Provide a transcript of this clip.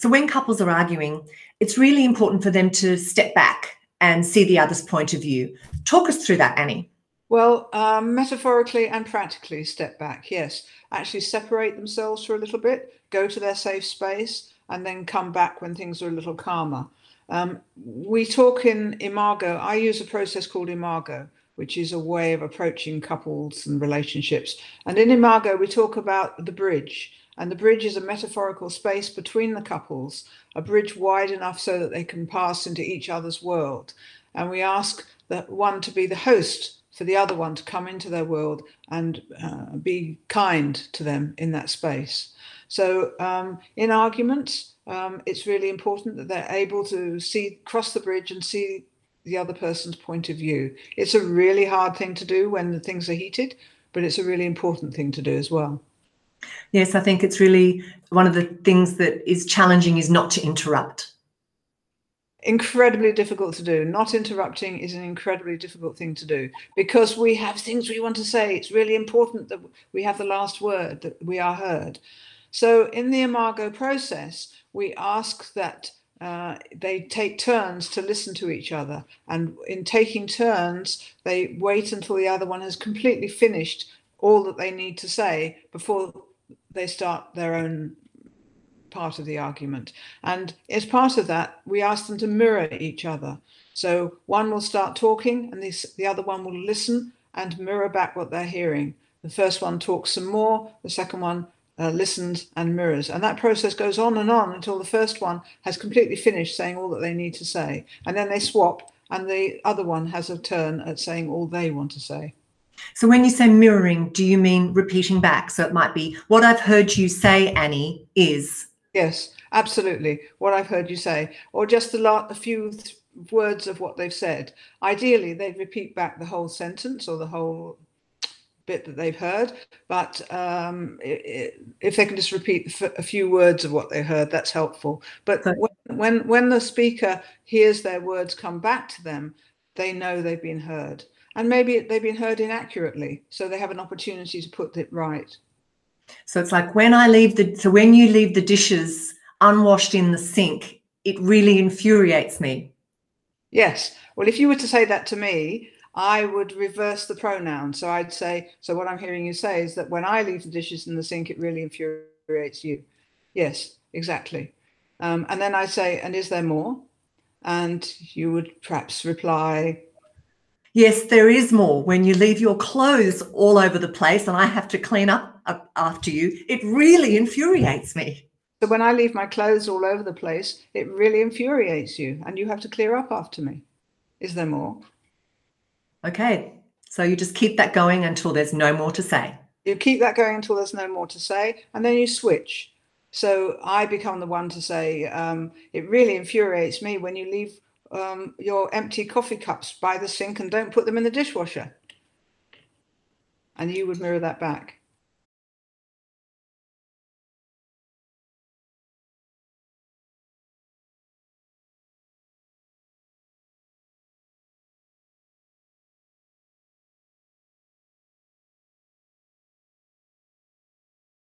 So when couples are arguing, it's really important for them to step back and see the other's point of view. Talk us through that, Annie. Well, um, metaphorically and practically, step back, yes. Actually, separate themselves for a little bit, go to their safe space, and then come back when things are a little calmer. Um, we talk in Imago, I use a process called Imago, which is a way of approaching couples and relationships. And in Imago, we talk about the bridge. And the bridge is a metaphorical space between the couples, a bridge wide enough so that they can pass into each other's world. And we ask that one to be the host for the other one to come into their world and uh, be kind to them in that space. So um, in arguments, um, it's really important that they're able to see cross the bridge and see the other person's point of view. It's a really hard thing to do when the things are heated, but it's a really important thing to do as well. Yes, I think it's really one of the things that is challenging is not to interrupt. Incredibly difficult to do. Not interrupting is an incredibly difficult thing to do because we have things we want to say. It's really important that we have the last word, that we are heard. So in the Imago process, we ask that uh, they take turns to listen to each other. And in taking turns, they wait until the other one has completely finished all that they need to say before they start their own part of the argument. And as part of that, we ask them to mirror each other. So one will start talking and this, the other one will listen and mirror back what they're hearing. The first one talks some more, the second one uh, listens and mirrors. And that process goes on and on until the first one has completely finished saying all that they need to say. And then they swap, and the other one has a turn at saying all they want to say. So when you say mirroring, do you mean repeating back? So it might be what I've heard you say, Annie, is. Yes, absolutely. What I've heard you say, or just a, lot, a few th- words of what they've said. Ideally, they'd repeat back the whole sentence or the whole bit that they've heard. But um, it, if they can just repeat a few words of what they heard, that's helpful. But when, when when the speaker hears their words come back to them, they know they've been heard, and maybe they've been heard inaccurately, so they have an opportunity to put it right. So it's like when I leave the so when you leave the dishes unwashed in the sink, it really infuriates me. Yes. Well, if you were to say that to me, I would reverse the pronoun. So I'd say, so what I'm hearing you say is that when I leave the dishes in the sink, it really infuriates you. Yes, exactly. Um, and then I say, and is there more? And you would perhaps reply, Yes, there is more. When you leave your clothes all over the place and I have to clean up after you, it really infuriates me. So when I leave my clothes all over the place, it really infuriates you and you have to clear up after me. Is there more? Okay. So you just keep that going until there's no more to say. You keep that going until there's no more to say, and then you switch. So I become the one to say, um, it really infuriates me when you leave um, your empty coffee cups by the sink and don't put them in the dishwasher. And you would mirror that back.